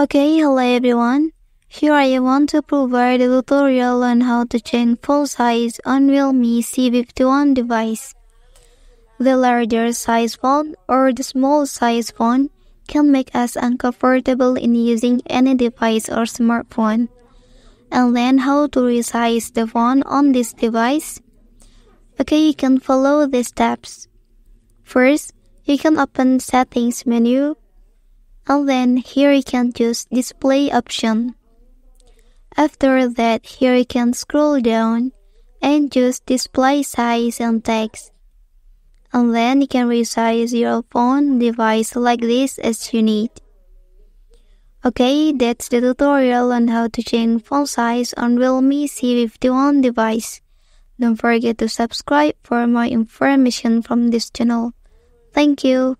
Okay, hello everyone. Here I want to provide a tutorial on how to change font size on Realme C51 device. The larger size font or the small size font can make us uncomfortable in using any device or smartphone. And learn how to resize the font on this device. Okay, you can follow the steps. First, you can open settings menu and then here you can choose display option. After that, here you can scroll down and choose display size and text. And then you can resize your phone device like this as you need. Okay, that's the tutorial on how to change font size on Realme C51 device. Don't forget to subscribe for more information from this channel. Thank you.